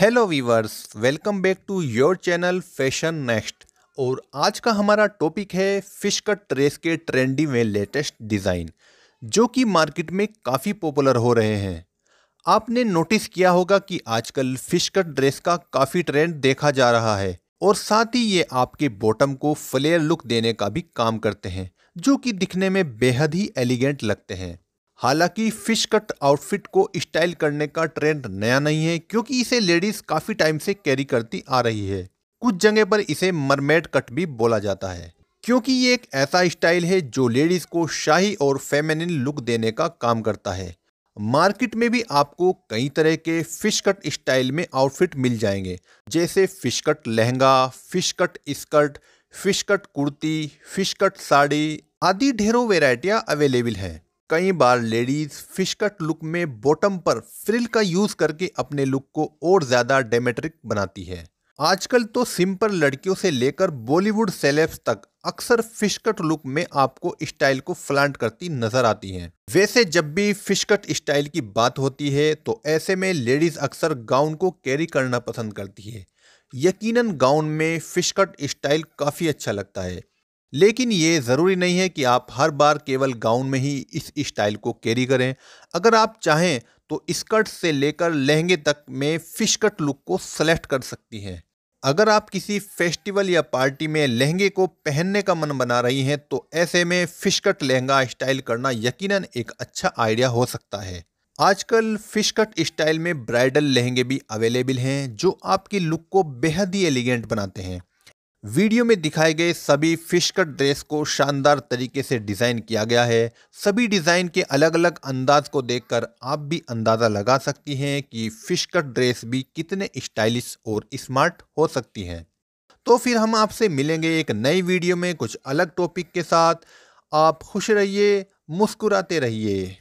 Hello viewers welcome back to your channel fashion next और आज का हमारा टॉपिक है फ़िश कट ड्रेस के ट्रेंडी में लेटेस्ट डिज़ाइन जो कि मार्केट में काफ़ी पॉपुलर हो रहे हैं। आपने नोटिस किया होगा कि आजकल फ़िश कट ड्रेस का काफ़ी ट्रेंड देखा जा रहा है और साथ ही ये आपके बॉटम को फ्लेयर लुक देने का भी काम करते हैं, जो कि दिखने में बेहद ही एलिगेंट लगते हैं। हालाँकि फ़िश कट आउटफिट को स्टाइल करने का ट्रेंड नया नहीं है, क्योंकि इसे लेडीज़ काफ़ी टाइम से कैरी करती आ रही है। कुछ जगह पर इसे मरमेड कट भी बोला जाता है, क्योंकि ये एक ऐसा स्टाइल है जो लेडीज़ को शाही और फेमिनिन लुक देने का काम करता है। मार्केट में भी आपको कई तरह के फ़िश कट स्टाइल में आउटफिट मिल जाएँगे, जैसे fish cut lehenga, fish cut skirt, fish cut kurti, fish cut sari आदि ढेरों वेराइटियाँ अवेलेबल हैं। कई बार लेडीज़ फ़िश कट लुक में बॉटम पर फ्रिल का यूज़ करके अपने लुक को और ज़्यादा डेमेट्रिक बनाती है। आजकल तो सिंपल लड़कियों से लेकर बॉलीवुड सेलेब्स तक अक्सर फ़िश कट लुक में आपको स्टाइल को फ्लांट करती नज़र आती हैं। वैसे जब भी फ़िश कट स्टाइल की बात होती है तो ऐसे में लेडीज़ अक्सर गाउन को कैरी करना पसंद करती है। यकीनन गाउन में फ़िश कट स्टाइल काफ़ी अच्छा लगता है। लेकिन ये ज़रूरी नहीं है कि आप हर बार केवल गाउन में ही इस स्टाइल को कैरी करें। अगर आप चाहें तो स्कर्ट से लेकर लहंगे तक में फ़िश कट लुक को सेलेक्ट कर सकती हैं। अगर आप किसी फेस्टिवल या पार्टी में लहंगे को पहनने का मन बना रही हैं तो ऐसे में फ़िश कट लहंगा स्टाइल करना यकीनन एक अच्छा आइडिया हो सकता है। आजकल फ़िश कट स्टाइल में ब्राइडल लहंगे भी अवेलेबल हैं, जो आपकी लुक को बेहद ही एलिगेंट बनाते हैं। वीडियो में दिखाए गए सभी फ़िश कट ड्रेस को शानदार तरीके से डिज़ाइन किया गया है। सभी डिज़ाइन के अलग अलग अंदाज को देखकर आप भी अंदाज़ा लगा सकती हैं कि फ़िश कट ड्रेस भी कितने स्टाइलिश और स्मार्ट हो सकती हैं। तो फिर हम आपसे मिलेंगे एक नई वीडियो में कुछ अलग टॉपिक के साथ। आप खुश रहिए, मुस्कुराते रहिए।